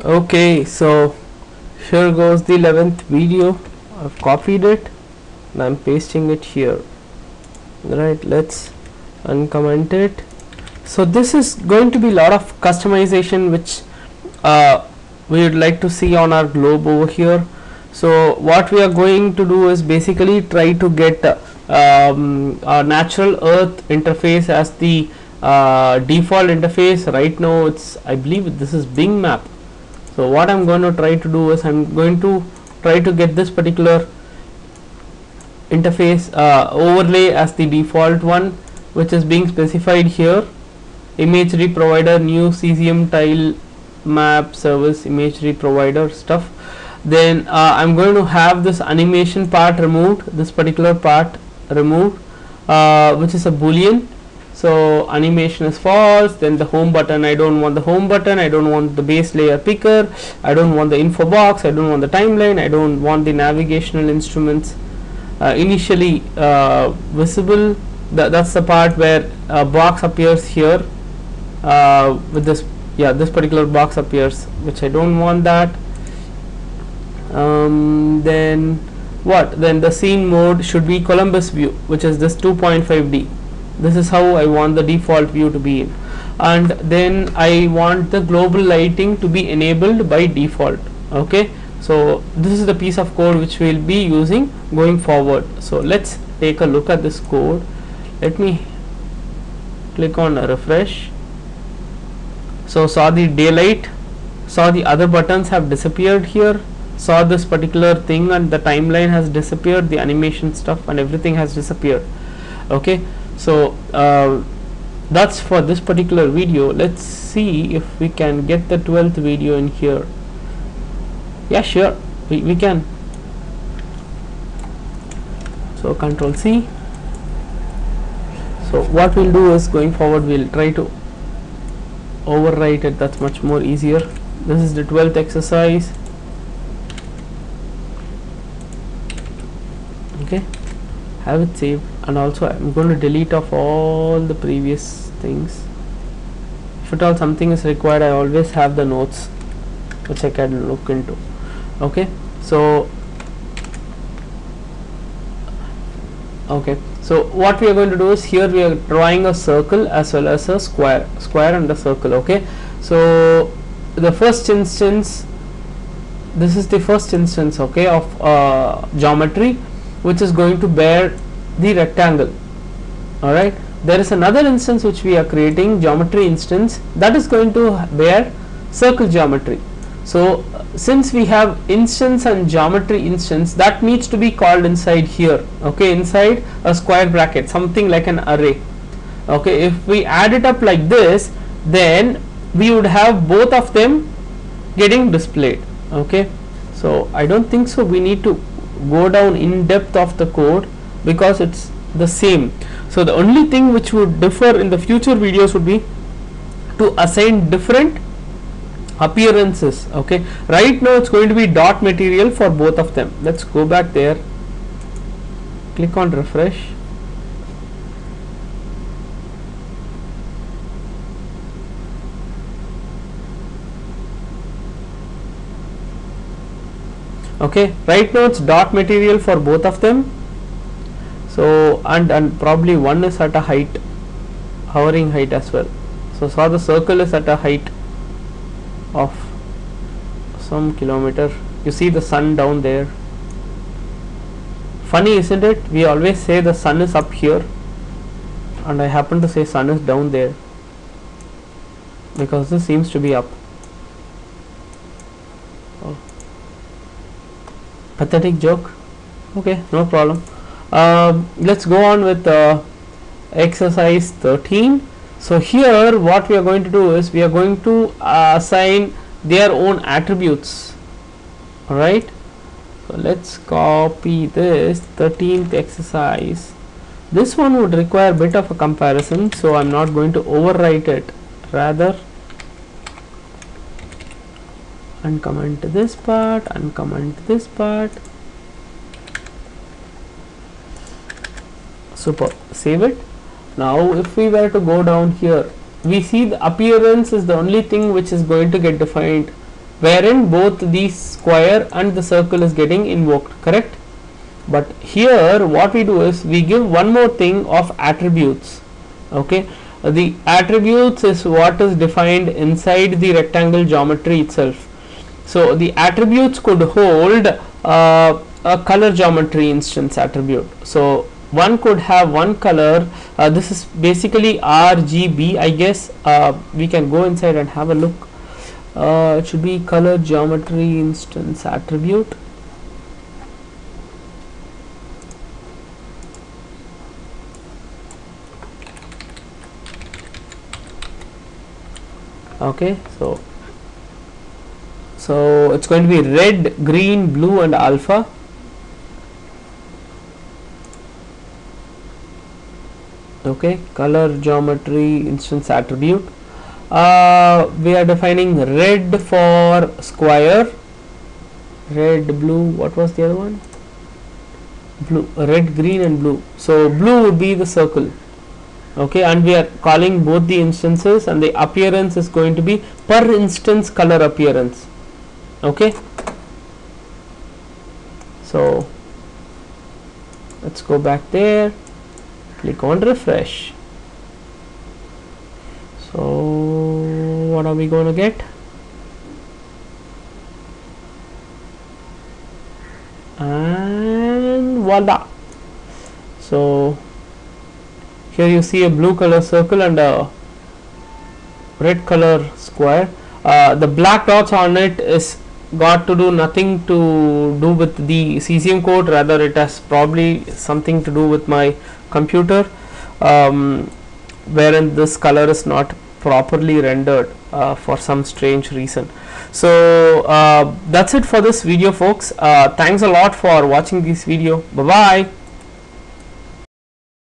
okay so here goes the 11th video. I've copied it and I'm pasting it here. Right let's uncomment it. So this is going to be a lot of customization which uh, we would like to see on our globe over here. So what we are going to do is basically try to get uh, um, a natural earth interface as the uh, default interface. Right now it's I believe this is Bing map so what I'm going to try to do is I'm going to try to get this particular interface uh, overlay as the default one which is being specified here. Imagery provider new Cesium tile map service imagery provider stuff. Then uh, I'm going to have this animation part removed this particular part removed uh, which is a boolean so animation is false then the home button I don't want the home button I don't want the base layer picker I don't want the info box I don't want the timeline I don't want the navigational instruments uh, initially uh, visible. Th that's the part where a box appears here uh, with this yeah this particular box appears which I don't want that. Um, then what? Then the scene mode should be Columbus view which is this 2.5D this is how I want the default view to be. In and then I want the global lighting to be enabled by default. Okay? So this is the piece of code which we will be using going forward. So let's take a look at this code. Let me click on refresh. So saw the daylight. Saw the other buttons have disappeared here. Saw this particular thing and the timeline has disappeared. The animation stuff and everything has disappeared. Okay so uh, that's for this particular video. Let's see if we can get the 12th video in here. Yeah sure. We, we can. So control C. So what we'll do is going forward we'll try to overwrite it. That's much more easier. This is the 12th exercise. Okay have it saved. And also I'm going to delete off all the previous things. If at all something is required I always have the notes which I can look into. Okay? So okay. So what we are going to do is here we are drawing a circle as well as a square square and a circle okay? So the first instance this is the first instance okay of uh, geometry which is going to bear the rectangle. Alright? There is another instance which we are creating geometry instance that is going to bear circle geometry. So since we have instance and geometry instance that needs to be called inside here. Okay? Inside a square bracket something like an array. Okay? If we add it up like this then we would have both of them getting displayed. Okay? So I don't think so we need to go down in depth of the code because it's the same. So the only thing which would differ in the future videos would be to assign different appearances okay? Right now it's going to be dot material for both of them. Let's go back there. Click on refresh okay? Right now it's dot material for both of them. So and and probably one is at a height hovering height as well. So saw the circle is at a height of some kilometer. You see the sun down there. Funny isn't it? We always say the sun is up here. And I happen to say sun is down there. Because this seems to be up pathetic joke? Okay no problem. Uh, let's go on with uh, exercise 13 so here what we are going to do is we are going to uh, assign their own attributes. Alright? So let's copy this 13th exercise. This one would require a bit of a comparison so I'm not going to overwrite it. Rather uncomment this part uncomment this part. Super. Save it. Now if we were to go down here we see the appearance is the only thing which is going to get defined wherein both the square and the circle is getting invoked correct? But here what we do is we give one more thing of attributes okay? The attributes is what is defined inside the rectangle geometry itself so the attributes could hold uh, a color geometry instance attribute. So one could have one color uh, this is basically RGB I guess. Uh, we can go inside and have a look. Uh, it should be color geometry instance attribute. Okay so so it's going to be red green blue and alpha. Okay color geometry instance attribute. Uh, we are defining red for square. Red blue what was the other one? Blue red green and blue. So blue would be the circle. Okay and we are calling both the instances and the appearance is going to be per instance color appearance okay? So let's go back there click on refresh. So what are we going to get? And voila! So here you see a blue color circle and a red color square. Uh, the black dots on it is got to do nothing to do with the cesium code. Rather it has probably something to do with my computer um, wherein this color is not properly rendered uh, for some strange reason. So uh, that's it for this video folks. Uh, thanks a lot for watching this video. Bye bye